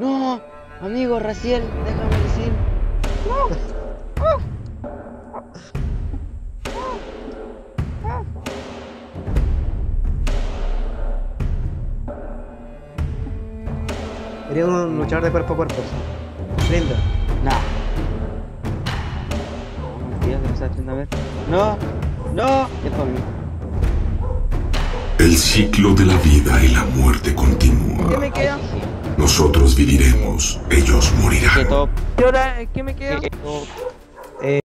No, amigo Raciel, déjame decir. Sería un luchador de cuerpo a cuerpo. Lindo. Nah. No, ver. No, no, es mí. El ciclo de la vida y la muerte ¿Qué continúa. Nosotros viviremos, ellos morirán. ¿Qué me queda?